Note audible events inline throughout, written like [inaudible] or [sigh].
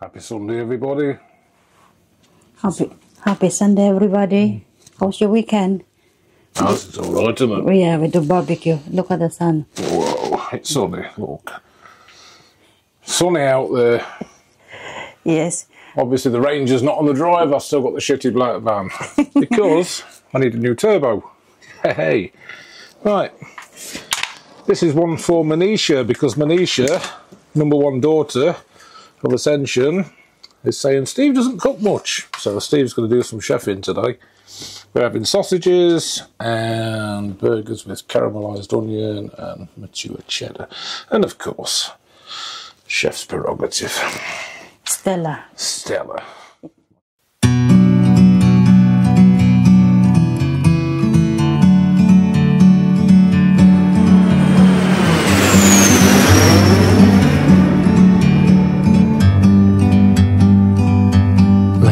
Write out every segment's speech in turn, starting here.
Happy Sunday, everybody. Happy Happy Sunday, everybody. Mm. How's your weekend? Ours is all right, isn't it? Oh, yeah, we do barbecue. Look at the sun. Whoa, it's sunny. Look, sunny out there. [laughs] Yes. Obviously, the Ranger's not on the drive. I've still got the shitty black van [laughs] because I need a new turbo. Hey, hey. Right. This is one for Manisha because Manisha, number one daughter of Ascension, is saying Steve doesn't cook much. So Steve's going to do some chefing today. We're having sausages and burgers with caramelised onion and mature cheddar. And of course, chef's prerogative, Stella. Stella.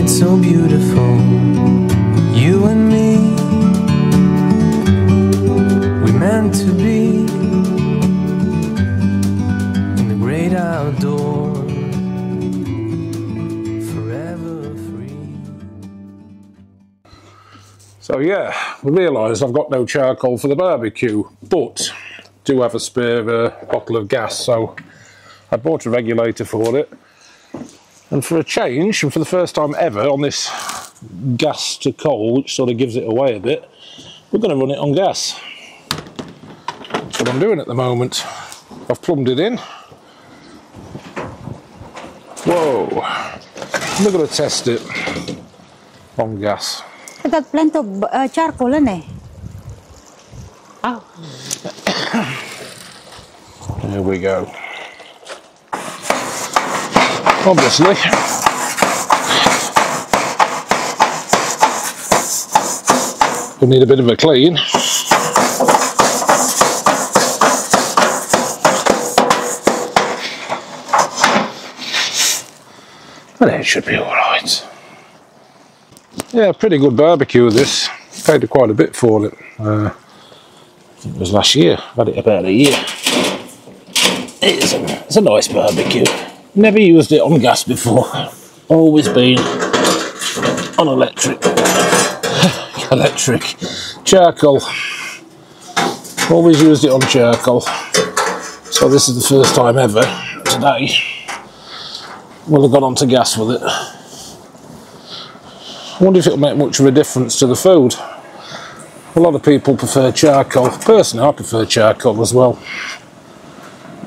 It's so beautiful, you and me. We meant to be in the great outdoors, forever free. So yeah, I realise I've got no charcoal for the barbecue, but do have a spare uh, bottle of gas, so I bought a regulator for it. And for a change, and for the first time ever on this gas to coal, which sort of gives it away a bit, we're going to run it on gas. That's what I'm doing at the moment. I've plumbed it in. Whoa! We're going to test it on gas. I got plenty of uh, charcoal in eh? Oh, There we go. Obviously. We need a bit of a clean. But it should be alright. Yeah, pretty good barbecue this. Paid quite a bit for it. Uh, it was last year. Had it about a year. It's a, it's a nice barbecue. Never used it on gas before. Always been on electric. [sighs] electric. Charcoal. Always used it on charcoal. So this is the first time ever today. We'll have gone on to gas with it. I wonder if it'll make much of a difference to the food. A lot of people prefer charcoal. Personally, I prefer charcoal as well.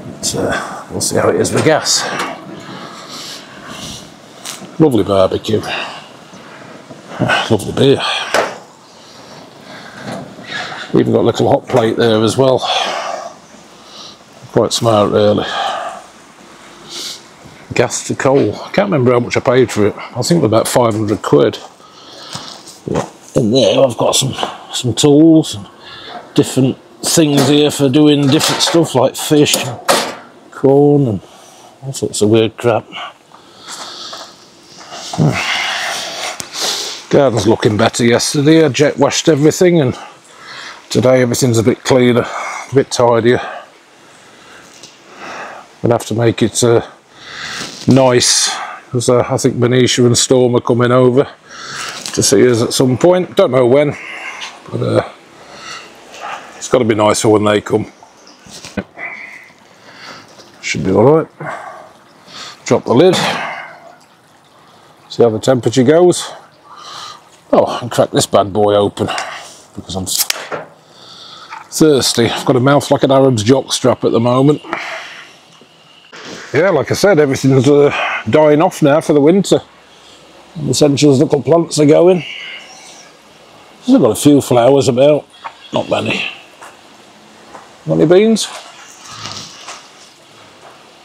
But, uh, we'll see how it is with gas. Lovely barbecue. Lovely beer. Even got a little hot plate there as well. Quite smart, really. Gas to coal. I can't remember how much I paid for it. I think it was about 500 quid. But in there, I've got some some tools and different things here for doing different stuff like fish, and corn, and all sorts of weird crap. [sighs] Garden's looking better yesterday. I jet washed everything, and today everything's a bit cleaner, a bit tidier. Gonna have to make it uh, nice because uh, I think Manisha and Storm are coming over to see us at some point. Don't know when, but uh, it's got to be nicer when they come. Should be all right. Drop the lid. See how the temperature goes. Oh, and crack this bad boy open because I'm thirsty. I've got a mouth like an Arab's jockstrap at the moment. Yeah, like I said, everything's uh, dying off now for the winter. And Ascension's little plants are going. Still got a few flowers about, not many. Got any beans?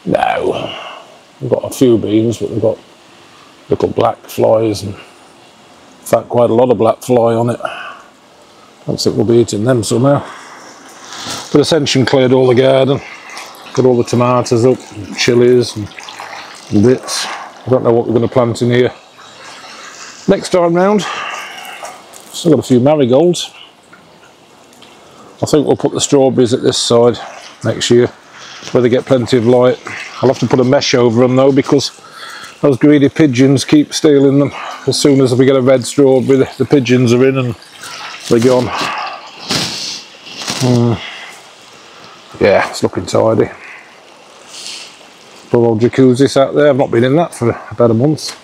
No. We've got a few beans, but we've got little black flies and in fact quite a lot of black fly on it. Looks like we'll be eating them somehow. But Ascension cleared all the garden, got all the tomatoes up, and chilies and bits. I don't know what we're going to plant in here. Next time round, still got a few marigolds. I think we'll put the strawberries at this side next year where they get plenty of light. I'll have to put a mesh over them though because those greedy pigeons keep stealing them. As soon as we get a red strawberry, the, the pigeons are in and they're gone. Mm. Yeah, it's looking tidy. Poor old jacuzzi sat there. I've not been in that for about a month.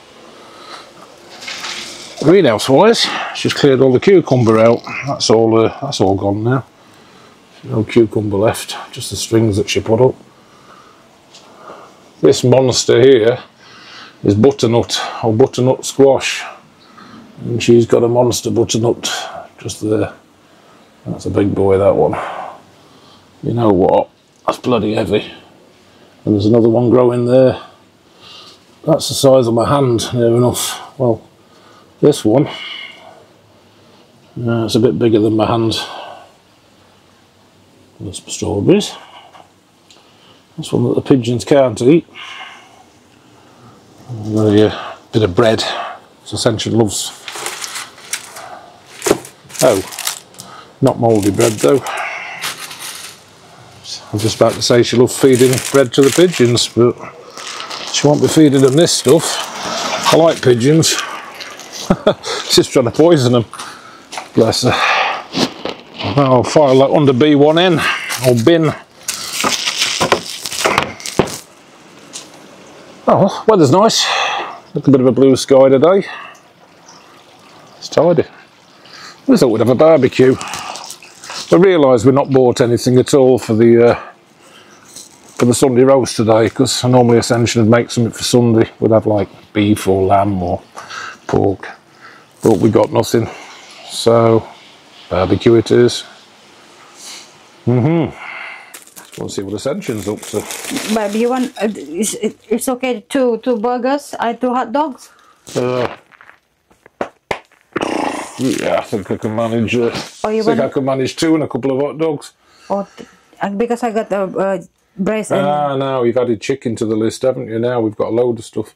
Greenhouse wise, just cleared all the cucumber out. That's all. Uh, that's all gone now. No cucumber left. Just the strings that she put up. This monster here is butternut or butternut squash, and she's got a monster butternut just there. That's a big boy. That one. You know what? That's bloody heavy. And there's another one growing there. That's the size of my hand, near enough. Well, this one, uh, it's a bit bigger than my hand. There's strawberries. That's one that the pigeons can't eat. And a uh, bit of bread. It's Ascension loves. Oh, not mouldy bread though. I was just about to say she loves feeding bread to the pigeons, but she won't be feeding them this stuff. I like pigeons. [laughs] She's trying to poison them. Bless her. I'll file that under B1N or bin. Oh, weather's nice. Look a bit of a blue sky today. It's tidy. We thought we'd have a barbecue. I realised we've not bought anything at all for the uh, for the Sunday roast today because normally Ascension would make something for Sunday. We'd have like beef or lamb or pork, but we got nothing. So barbecue it is. Mm-hmm. Want to see what Ascension's up to? But you want? Uh, it's, it's okay. Two two burgers. I two hot dogs. Uh, yeah, I think I can manage. Uh, Oh, you I think want- I can manage two and a couple of hot dogs. Or t- uh, because I got the uh, and Ah, now you've added chicken to the list, haven't you? Now we've got a load of stuff.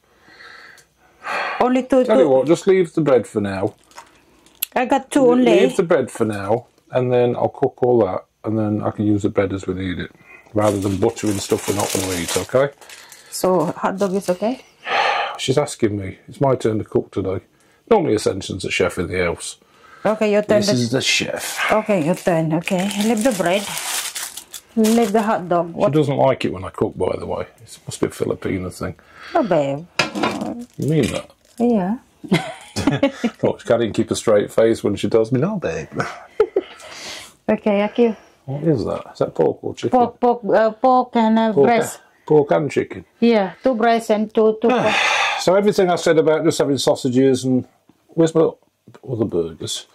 only two. Tell you what, just leave the bread for now. I got two only. Leave the bread for now, and then I'll cook all that, and then I can use the bread as we need it, rather than buttering stuff we're not going to eat. Okay? So hot dog is okay. She's asking me. It's my turn to cook today. Normally, Ascension's the chef in the house. Okay, your turn. This is the chef. Okay, your turn. Okay, leave the bread. Leave the hot dog. She doesn't like it when I cook, by the way. It must be a Filipino thing. Oh, babe. You mean that? Yeah. [laughs] Oh, she can't even keep a straight face when she tells me, no, babe. [laughs] Okay, Aki. What is that? Is that pork or chicken? Pork, pork, uh, pork and uh, Pork, breast. pork and chicken. Yeah, two breasts and two two. [sighs] So everything I said about just having sausages and where's my other burgers?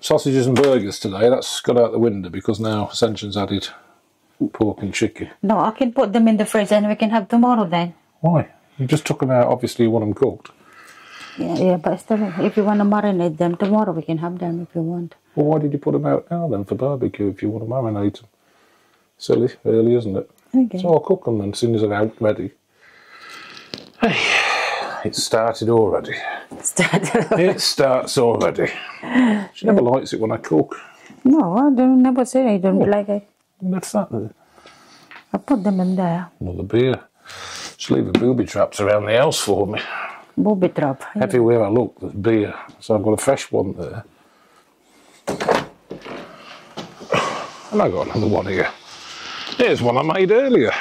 Sausages and burgers today. That's got out the window because now Ascension's added pork and chicken. No, I can put them in the fridge and we can have tomorrow then. Why? You just took them out. Obviously, you want them cooked. Yeah, yeah, but still, if you want to marinate them tomorrow, we can have them if you want. Well, why did you put them out now then for barbecue if you want to marinate them? Silly, early, isn't it? Okay. So I'll cook them then as soon as they're out ready. Hey, it started already. Start. It starts already. She never likes it when I cook. no, I don't never say I don't Oh. like it. What's that then? I put them in there. Another beer. Just leaving booby traps around the house for me. Booby trap. Everywhere I look, there's beer. So I've got a fresh one there. And I got another one here. Here's one I made earlier.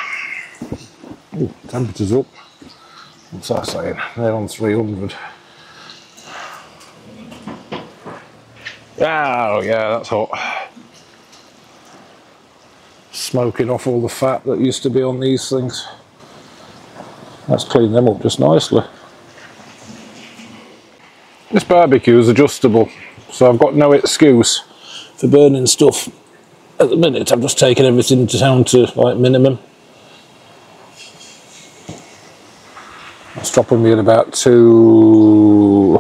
Ooh, temperature's up. What's that saying? They're on 300. Oh, yeah, that's hot. Smoking off all the fat that used to be on these things. Let's clean them up just nicely. This barbecue is adjustable, so I've got no excuse for burning stuff. At the minute, I've just taken everything down to like minimum. It's dropping me at about two,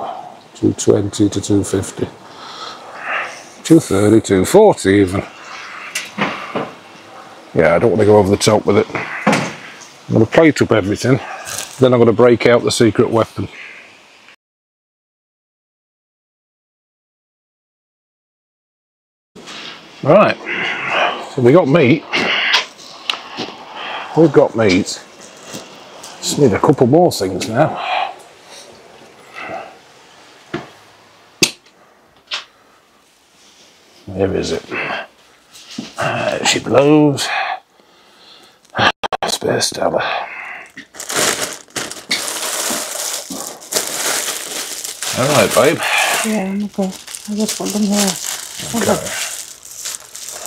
220 to 250. 230, 240 even. Yeah, I don't want to go over the top with it. I'm going to plate up everything, then I'm going to break out the secret weapon. Right, so we got meat. We've got meat. Just need a couple more things now. Where is it? Uh, she blows. [sighs] Spare Stella. All right, babe. Yeah, I'm okay. I just put them here. Okay.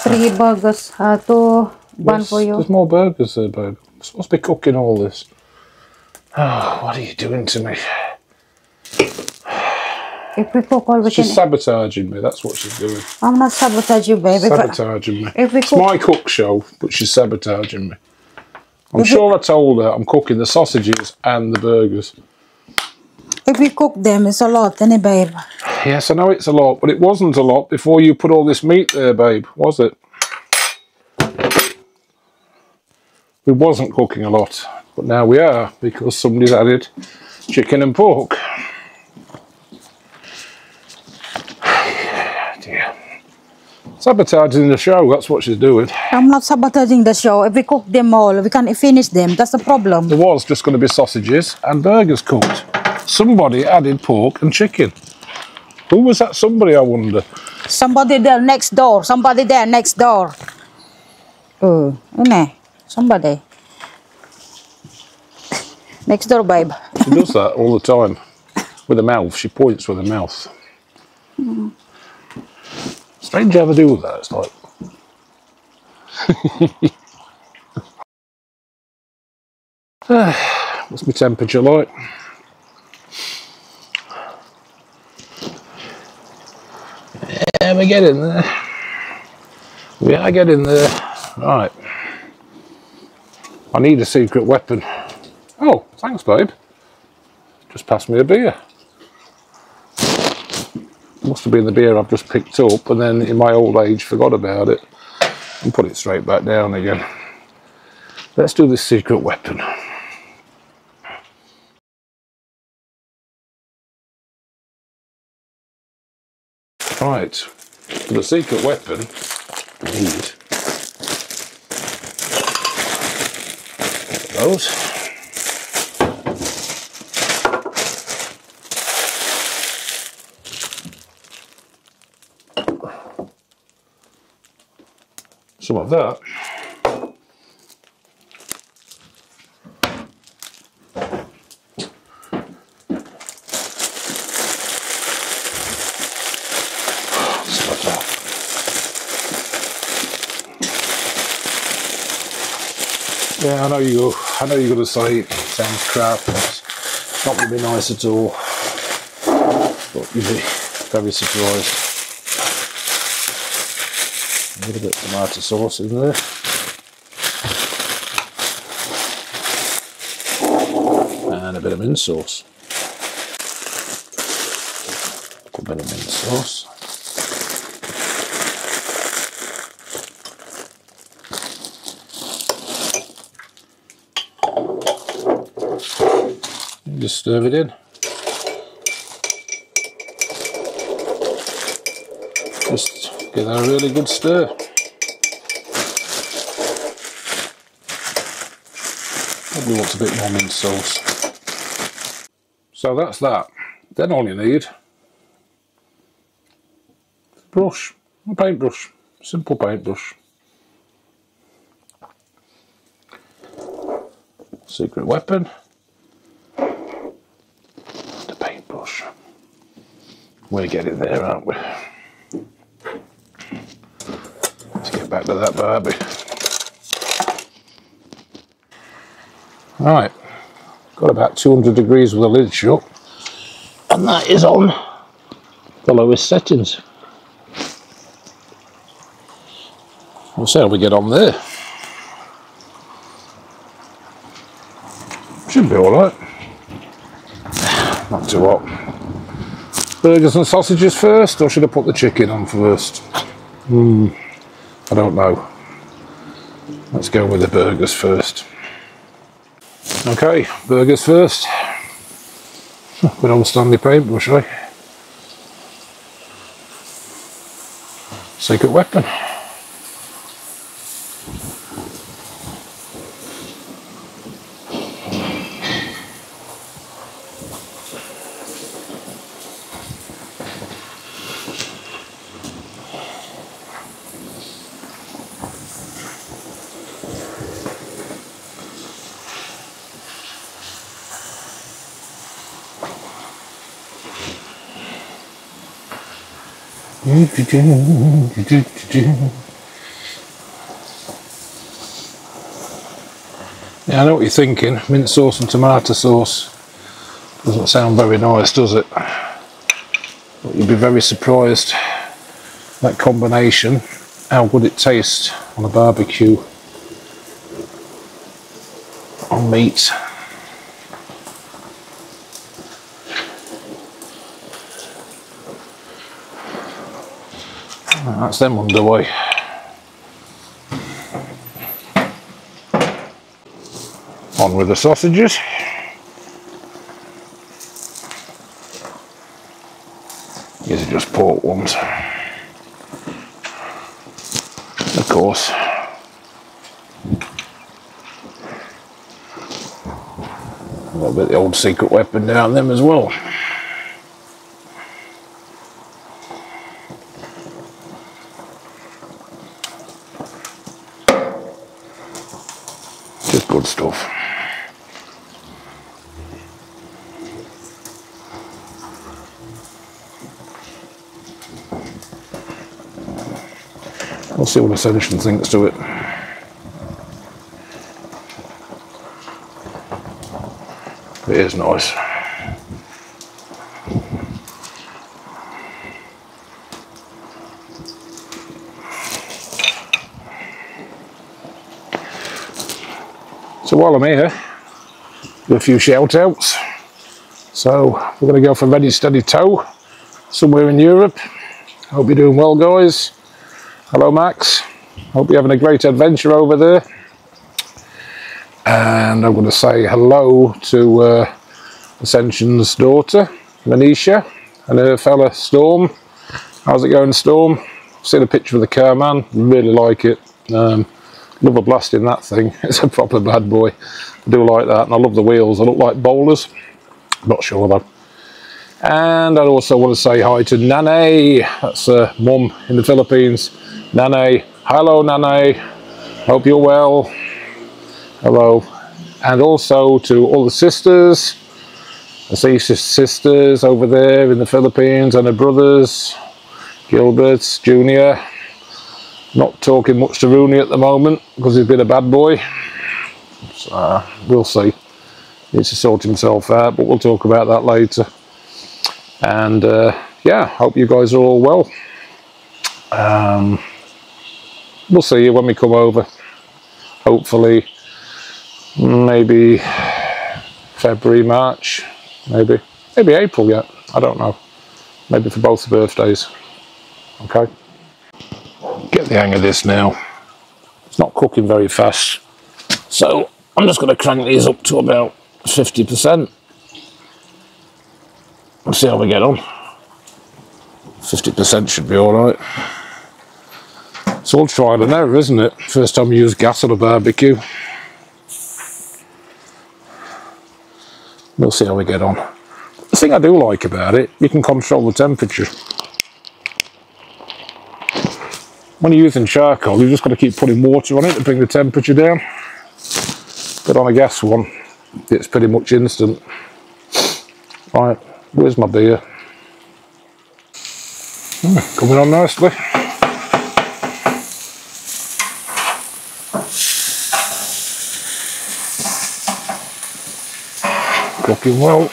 Three burgers, uh, two bun for you. There's more burgers there, babe. I'm supposed to be cooking all this. Oh, what are you doing to me? If we cook all, we can. Sabotaging me. That's what she's doing. I'm not sabotage you, babe. Sabotaging me. if we It's my cook show, but she's sabotaging me. I'm If we- sure I told her I'm cooking the sausages and the burgers. If we cook them, it's a lot, isn't it, babe? Yes, I know it's a lot, but it wasn't a lot before you put all this meat there, babe, was it? We wasn't cooking a lot, but now we are because somebody's added chicken and pork. [sighs] Dear. Sabotaging the show, that's what she's doing. I'm not sabotaging the show. If we cook them all, we can finish them. That's the problem. There was just going to be sausages and burgers cooked. Somebody added pork and chicken. Who was that somebody, I wonder? Somebody there next door. Somebody there next door. Oh, ne? Somebody. [laughs] Next door, babe. She does that all the time with her mouth. She points with her mouth. Strange how they do that. It's like. [laughs] [sighs] What's my temperature like? Yeah, we're getting there. We are getting there. Right. I need a secret weapon. Oh, thanks, babe. Just passed me a beer. Must have been the beer I've just picked up and then in my old age forgot about it and put it straight back down again. Let's do this secret weapon. Right, for the secret weapon, we need those. Some of that. Know you. I know you're to say it sounds crap. It's not to be nice at all. But you'll be very surprised. A little bit of tomato sauce in there. And a bit of mint sauce. A bit of mint sauce. Just stir it in. Just give that a really good stir. Probably wants a bit more mint sauce. So that's that. Then all you need brush, a paintbrush, simple paintbrush. Secret weapon. The paintbrush. We're getting there, aren't we? Let's get back to that Barbie. Right, got about 200 degrees with the lid shut, and that is on the lowest settings. We'll see how we get on there. Should be alright. not too hot. Burgers and sausages first, or should I put the chicken on first? Hmm, I don't know. Let's go with the burgers first. Okay, burgers first. Good old Stanley paintbrush, eh? Secret weapon. Yeah, I know what you're thinking. Mint sauce and tomato sauce doesn't sound very nice, does it? But you'd be very surprised that combination, how good it tastes on a barbecue on meat. That's them underway. On with the sausages. These are just pork ones. Of course. A little bit of the old secret weapon down them as well. Good stuff. We'll see what Ascension thinks to it. It is nice. While I'm here, do a few shout outs. So we're going to go for Ready Steady Tow somewhere in Europe. Hope you're doing well, guys. Hello, Max. Hope you're having a great adventure over there. And I'm going to say hello to uh, Ascension's daughter, Manisha, and her fella Storm. How's it going, Storm? seen a picture of the car, man. Really like it. Um, love a blast in that thing. [laughs] It's a proper bad boy. I do like that, and I love the wheels. They look like bowlers. Not sure though. And I also want to say hi to Nane. That's uh, mum in the Philippines. Nane. Hello, Nane. Hope you're well. Hello. And also to all the sisters. I see sisters over there in the Philippines and her brothers. Gilbert, Junior. Not talking much to Rooney at the moment because he's been a bad boy. So we'll see. Needs to sort himself out, but we'll talk about that later. And uh, yeah, hope you guys are all well. Um, we'll see you when we come over. Hopefully, maybe February, March, maybe, maybe April yet. I don't know. Maybe for both the birthdays. Okay. Get the hang of this now. It's not cooking very fast. So I'm just going to crank these up to about 50%. We'll see how we get on. 50% should be alright. It's all trial and error, isn't it? First time you use gas on a barbecue. We'll see how we get on. The thing I do like about it, you can control the temperature. When you're using charcoal, you've just got to keep putting water on it to bring the temperature down. But on a gas one, it's pretty much instant. Right, where's my beer? Hmm, coming on nicely. Cooking well.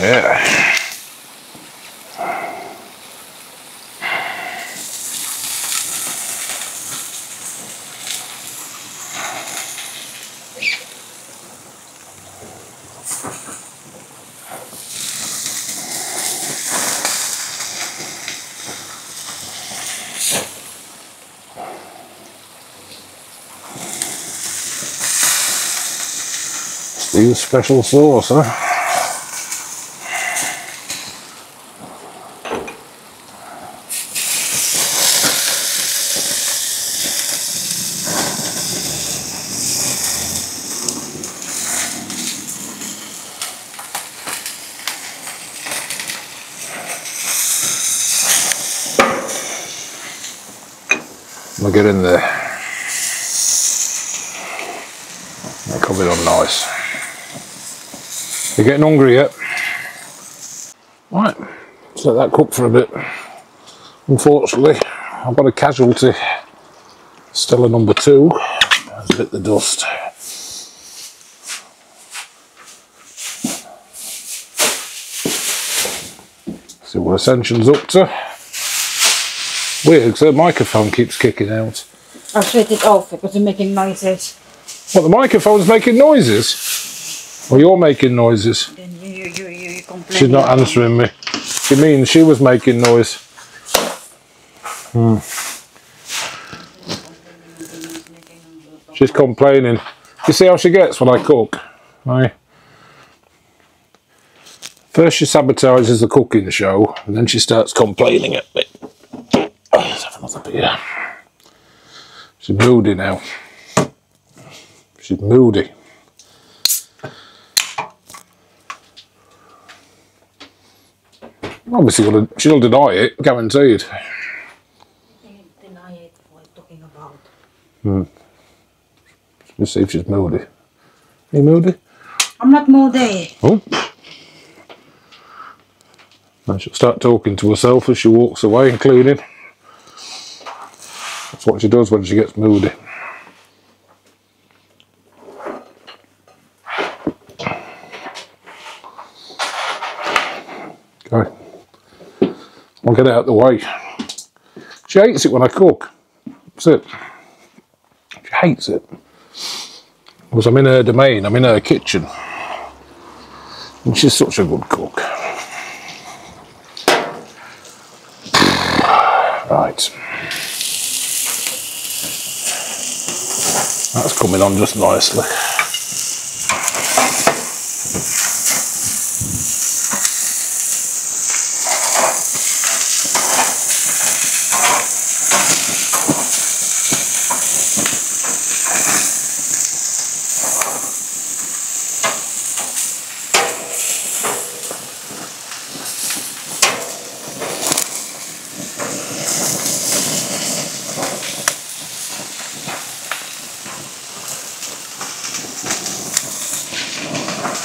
Yeah. Steve's special sauce, huh? I'll get in there. That coming on nice. You getting hungry yet? Right, let's let that cook for a bit. Unfortunately, I've got a casualty. Stella number two has bit the dust. See what Ascension's up to. Weird, because her microphone keeps kicking out. I'll shut it off because it's making noises. What, the microphone's making noises? Or you're making noises? You, you, you, you, you. She's not answering me. She means she was making noise. Hmm. She's complaining. You see how she gets when I cook? Right? First she sabotages the cooking show, and then she starts complaining at me. Let's have another beer. She's moody now. She's moody. Obviously, gonna, she'll deny it, guaranteed. Deny it. What talking about? Hmm. Let's see if she's moody. Are you moody? I'm not moody. Oh. And she'll start talking to herself as she walks away and cleaning. That's what she does when she gets moody. I'll get it out of the way. She hates it when I cook. That's it. She hates it. Because I'm in her domain, I'm in her kitchen. And she's such a good cook. [sighs] Right. That's coming on just nicely.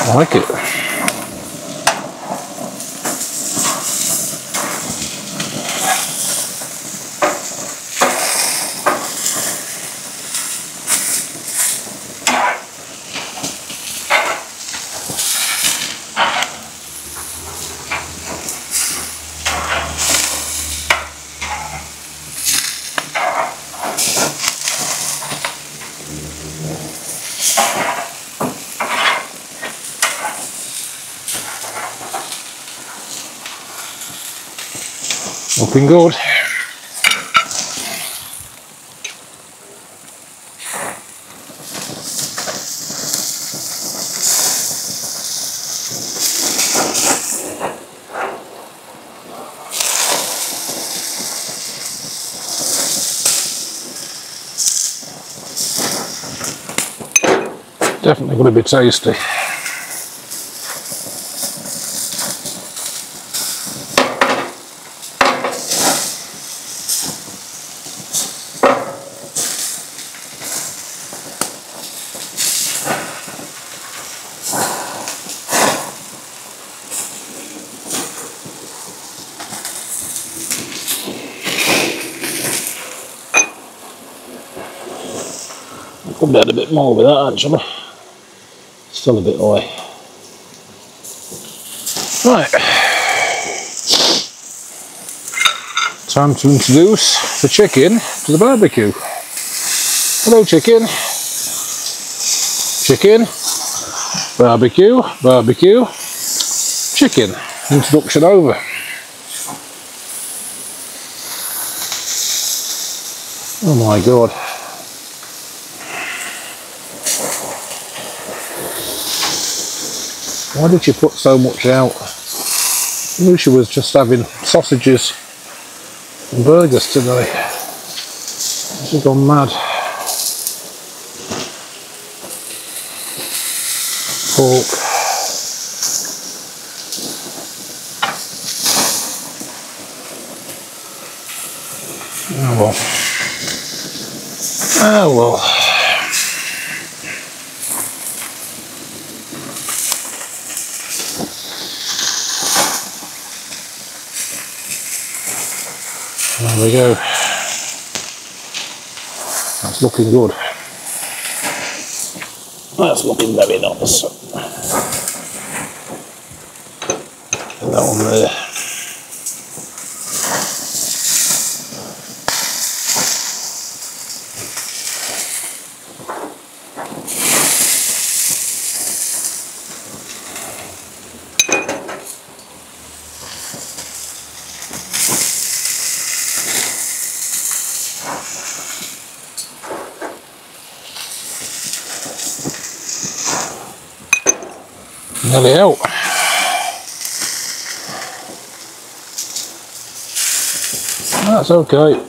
I like it. Looking good. Definitely going to be tasty. more with that actually. Still a bit away. Right. Time to introduce the chicken to the barbecue. Hello chicken. Chicken. Barbecue. Barbecue. Chicken. Introduction over. Oh my god. Why did you put so much out? I knew she was just having sausages and burgers today. She's gone mad. Pork. Oh well. Oh well. There we go. That's looking good. That's looking very nice. Put that one there. Out. That's okay. [coughs]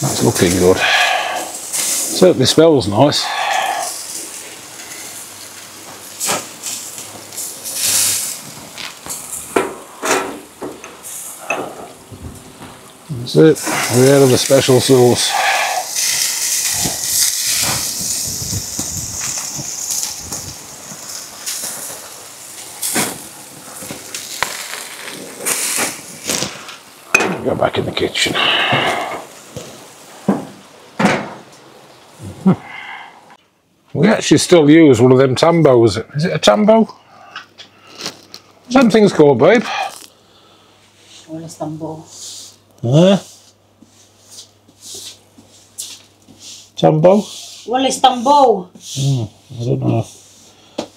That's looking good. Certainly smells nice. That's it. We're out of the special sauce. Go back in the kitchen. Hmm. We actually still use one of them tambos. Is it a tambo? What's them things called, babe? walis tambo. Huh? Tambo? walis tambo. Hmm, I don't know.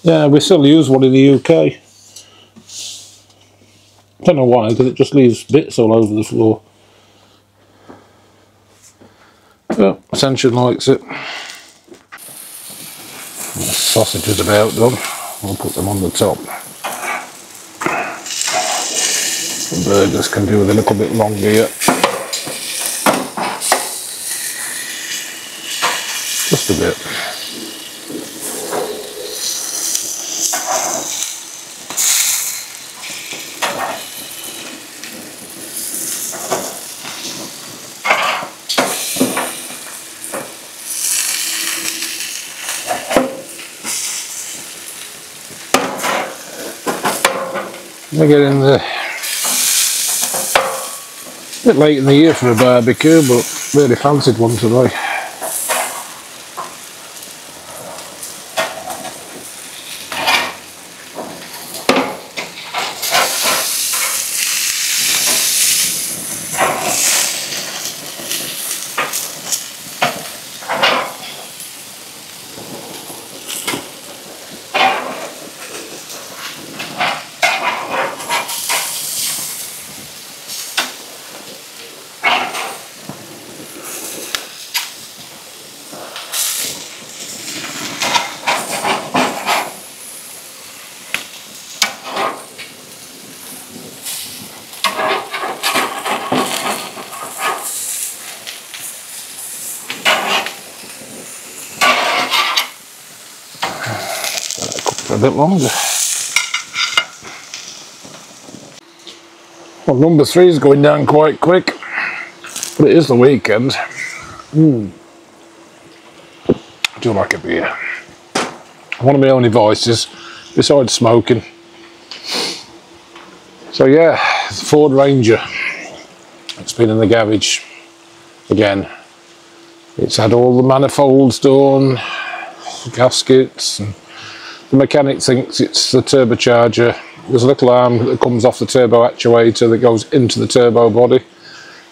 Yeah, we still use one in the UK. Don't know why, because it just leaves bits all over the floor. But Ascension likes it. The sausage is about done. I'll put them on the top. The burgers can do with a little bit longer yet. Just a bit. I get in there. Bit late in the year for a barbecue, but really fancied one today. Bit longer. Well, number three is going down quite quick, but it is the weekend. Mm. I do like a beer. One of my only vices, besides smoking. So yeah, a Ford Ranger. It's been in the garage again. It's had all the manifolds done, gaskets, and the mechanic thinks it's the turbocharger. There's a little arm that comes off the turbo actuator that goes into the turbo body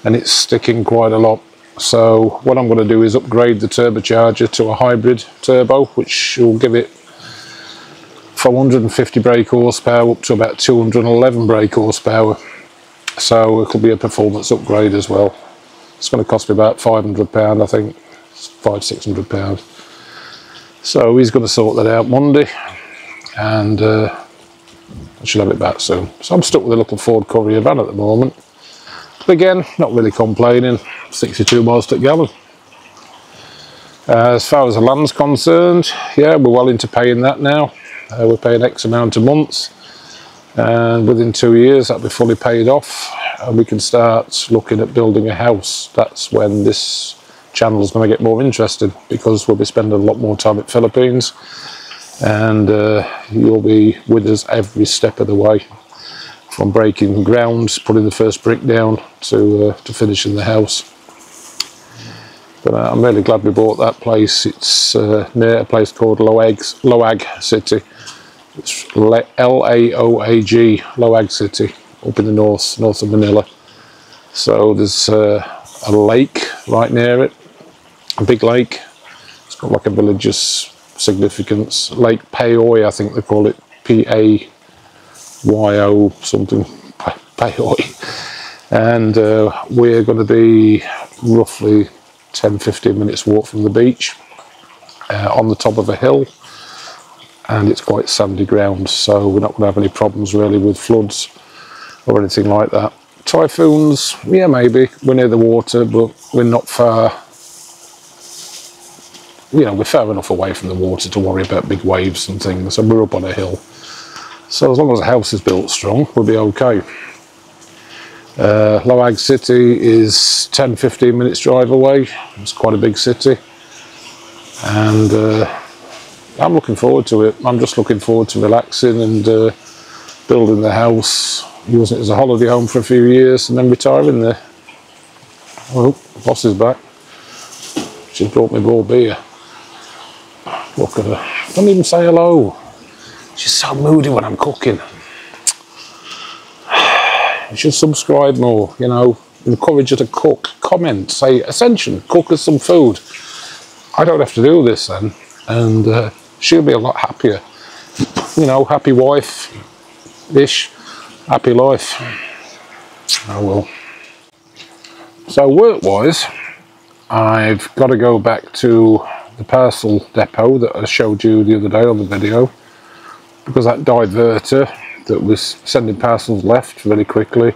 and it's sticking quite a lot. So what I'm going to do is upgrade the turbocharger to a hybrid turbo which will give it from 150 brake horsepower up to about 211 brake horsepower. So it'll be a performance upgrade as well. It's going to cost me about £500 I think, five, six hundred pounds. So he's going to sort that out Monday and uh, I should have it back soon. So I'm stuck with a little Ford Courier van at the moment. But again, not really complaining, 62 miles per gallon. Uh, as far as the land's concerned, yeah, we're well into paying that now. Uh, we're paying X amount of months and within two years that'll be fully paid off and we can start looking at building a house. That's when this channel is going to get more interested because we'll be spending a lot more time at Philippines and uh, you'll be with us every step of the way from breaking ground, putting the first brick down to, uh, to finishing the house. But uh, I'm really glad we bought that place. It's uh, near a place called Laoag, Laoag City. It's L-A-O-A-G, Laoag City, up in the north, north of Manila. So there's uh, a lake right near it, a big lake. It's got like a religious significance. Lake Payoy, I think they call it, P-A-Y-O something, Payoy. And uh, we're going to be roughly 10-15 minutes walk from the beach uh, on the top of a hill and it's quite sandy ground so we're not going to have any problems really with floods or anything like that. Typhoons, yeah maybe, we're near the water but we're not far, you know we're far enough away from the water to worry about big waves and things and we're up on a hill. So as long as the house is built strong we'll be okay. Uh, Laoag City is 10-15 minutes drive away, it's quite a big city and uh, I'm looking forward to it. I'm just looking forward to relaxing and uh, building the house, using it as a holiday home for a few years and then retiring there. Oh, the boss is back. She's brought me more beer. Look at her. Don't even say hello. She's so moody when I'm cooking. You should subscribe more, you know, encourage her to cook, comment, say, Ascension, cook us some food. I don't have to do this then. And uh, she'll be a lot happier. You know, happy wife-ish, happy life. I will. So work-wise, I've got to go back to the parcel depot that I showed you the other day on the video because that diverter that was sending parcels left very quickly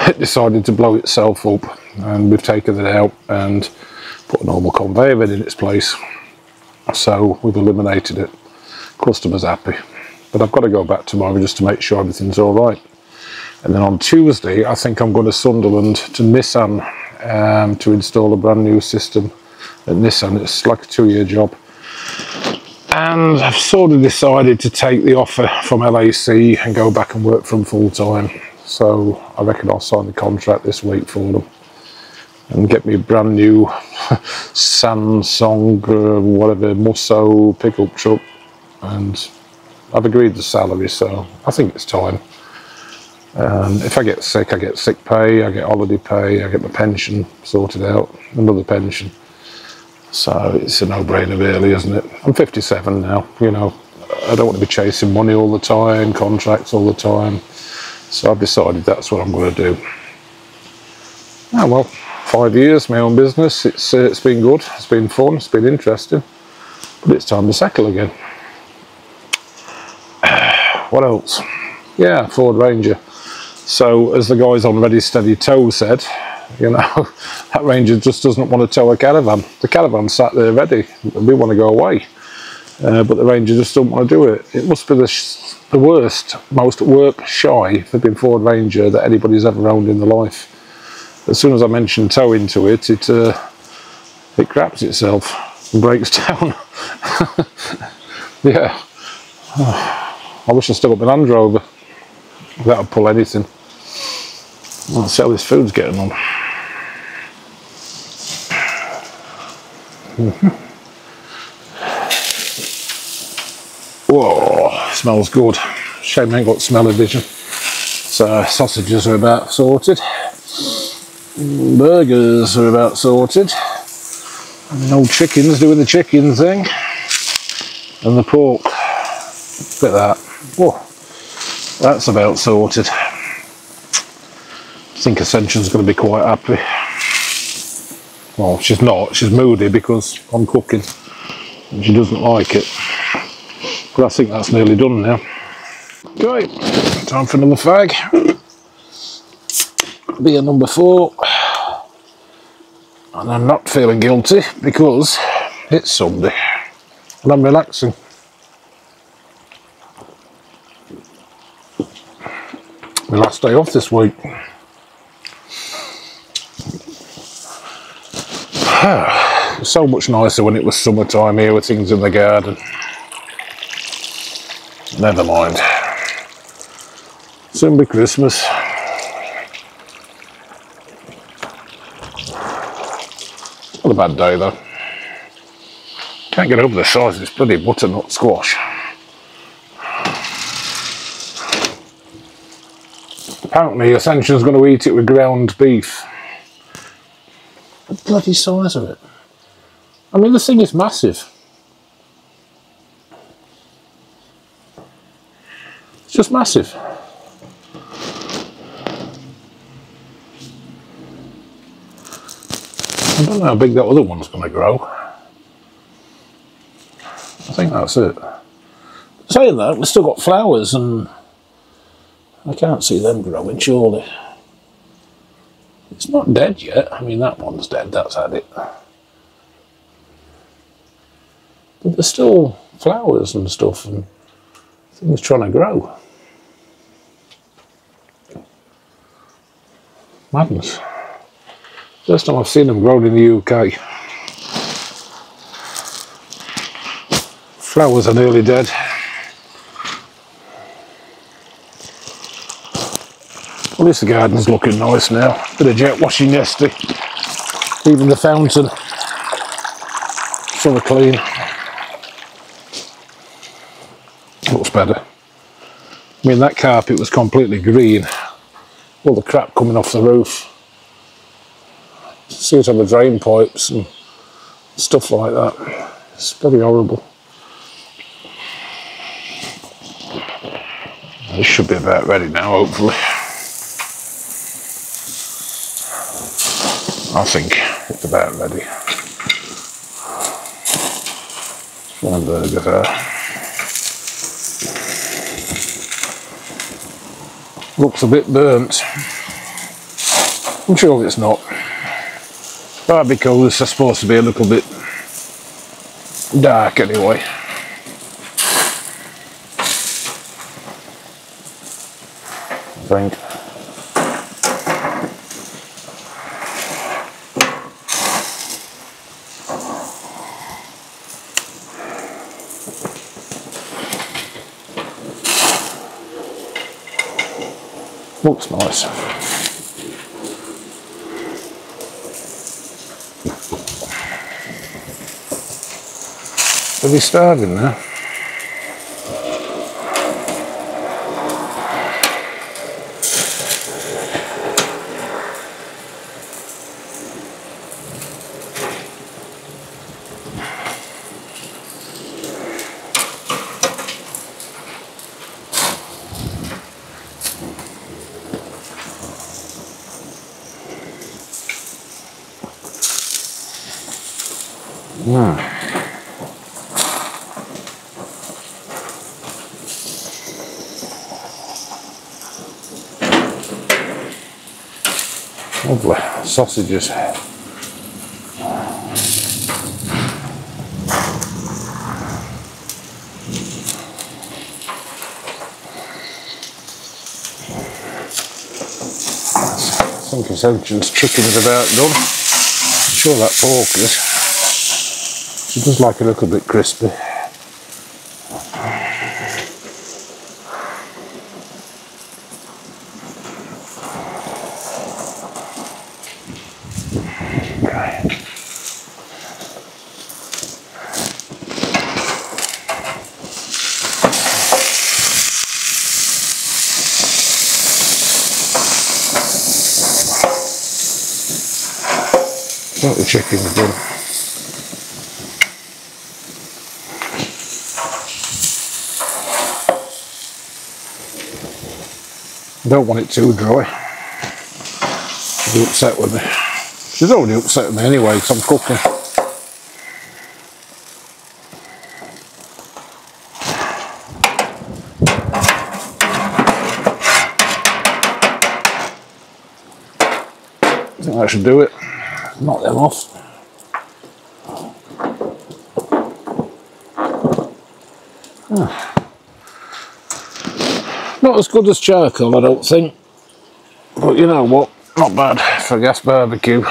it decided to blow itself up and we've taken it out and put a normal conveyor in its place. So we've eliminated it. Customers happy. But I've got to go back tomorrow just to make sure everything's all right. And then on Tuesday I think I'm going to Sunderland to Nissan um, to install a brand new system at Nissan. It's like a two-year job. And I've sort of decided to take the offer from LAC and go back and work from full time so I reckon I'll sign the contract this week for them and get me a brand new [laughs] Samsung uh, whatever Musso pickup truck. And I've agreed the salary so I think it's time. Um, if I get sick I get sick pay I get holiday pay I get my pension sorted out another pension so it's a no-brainer really isn't it I'm 57 now you know I don't want to be chasing money all the time contracts all the time so I've decided that's what I'm going to do oh well five years, my own business. It's uh, it's been good, it's been fun, it's been interesting, but it's time to settle again. [sighs] what else? Yeah, Ford Ranger. So as the guys on Ready Steady Tow said, you know, [laughs] that Ranger just doesn't want to tow a caravan. The caravan sat there ready, we want to go away. Uh, but the Ranger just don't want to do it. It must be the, the worst, most work shy flipping Ford Ranger that anybody's ever owned in their life as soon as I mention tow into it, it uh, it craps itself and breaks [laughs] down. yeah. [sighs] I wish I still got my Land Rover. That'll pull anything. See how this food's getting on. Whoa, smells good. Shame I ain't got smell-o-vision. So sausages are about sorted. Burgers are about sorted. And old chickens doing the chicken thing. And the pork. Look at that. Whoa, that's about sorted. I think Ascension's going to be quite happy. Well, she's not. She's moody because I'm cooking. And she doesn't like it. But I think that's nearly done now. Okay, time for another fag. Beer number four. And I'm not feeling guilty because it's Sunday. And I'm relaxing. My last day off this week. [sighs] So much nicer when it was summertime here with things in the garden. Never mind. Soon be Christmas. Not a bad day though. Can't get over the size of this bloody butternut squash. Apparently Ascension's going to eat it with ground beef. The bloody size of it. I mean the thing is massive. It's just massive. I don't know how big that other one's going to grow. I think that's it. Saying that, we've still got flowers and I can't see them growing, surely. It's not dead yet. I mean, that one's dead, that's had it. But there's still flowers and stuff and things trying to grow. Madness. First time I've seen them grown in the UK. Flowers are nearly dead. At least the garden's looking nice now. Bit of jet washing yesterday. Even the fountain. Sort of clean. Looks better. I mean that carpet was completely green. All the crap coming off the roof. See it on the drain pipes and stuff like that. It's bloody horrible. This should be about ready now, hopefully. I think it's about ready. One burger there. Looks a bit burnt. I'm sure it's not. Barbecues are supposed to be a little bit dark anyway. I think. Looks nice. We starving now? Lovely sausages. I think Ascension's chicken's about done. I'm sure that pork is. She does like a little bit crispy. Okay. the chicken's done. Don't want it too dry. She'll be upset with me. She's already upset with me anyway because I'm cooking. I think I should do it. Knock them off. Ah. Not as good as charcoal, I don't think. But you know what? Not bad for gas barbecue.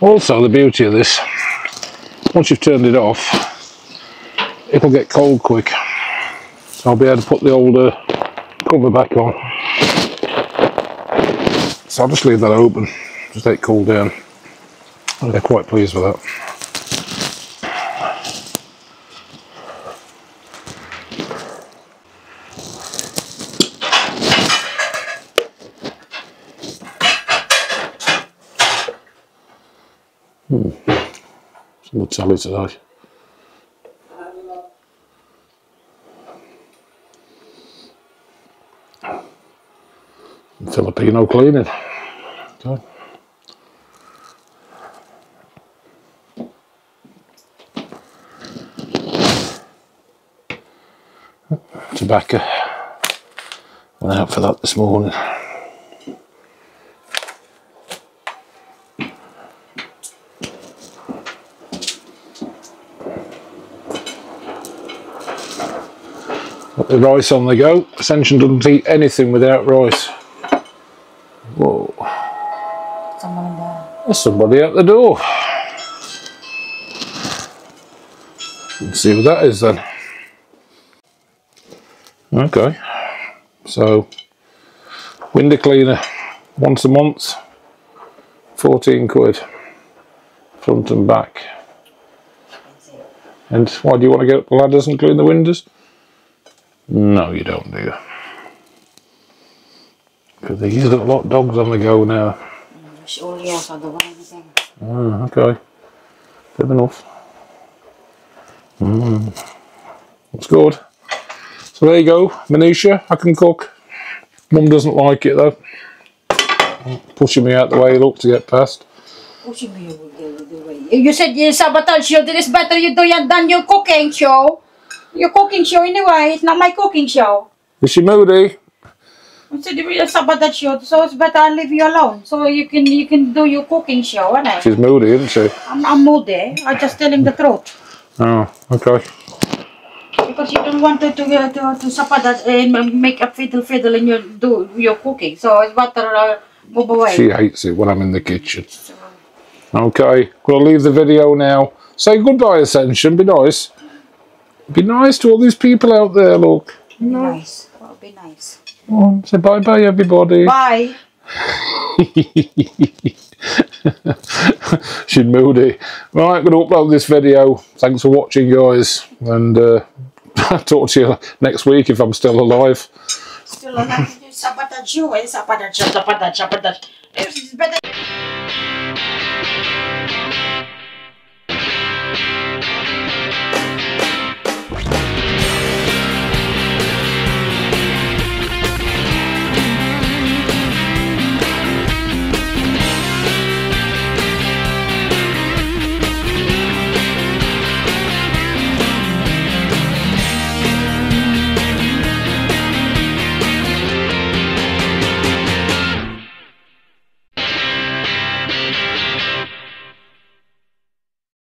Also, the beauty of this, once you've turned it off, it'll get cold quick. So I'll be able to put the old uh, cover back on. So I'll just leave that open, just let it cool down. I'm quite pleased with that. Telly today. Filipino cleaning. Okay. Tobacco. Went out for that this morning. The rice on the go. Ascension doesn't eat anything without rice. Whoa. Someone there. There's somebody at the door. Let's see what that is then. Okay. So, window cleaner once a month, 14 quid, front and back. And why do you want to get ladders and clean the windows? No, you don't, do you? Because there's a lot of dogs on the go now. She only has on the one anything. Ah, okay. Good enough. Mm. That's good. So there you go, Manisha. I can cook. Mum doesn't like it though. Pushing me out the way, look to get past. Pushing me away the way. You said you sabotage show. It is better you do than your cooking show. Your cooking show anyway. It's not my cooking show. Is she moody? I said you sabotage show, so it's better I leave you alone. So you can you can do your cooking show, and She's moody, isn't she? I'm, I'm moody. I'm just telling the truth. Oh, okay. Because you don't want to to uh, to, to sabotage and make a fiddle fiddle in your do your cooking. So it's better uh, move away. She hates it when I'm in the kitchen. Okay, we'll leave the video now. Say goodbye, Ascension. Be nice. Be nice to all these people out there, look. Be nice. Well, be nice. Oh, say bye bye, everybody. Bye. [laughs] She's moody. Right, I'm going to upload this video. Thanks for watching, guys. And uh, I'll [laughs] talk to you next week if I'm still alive. Still alive.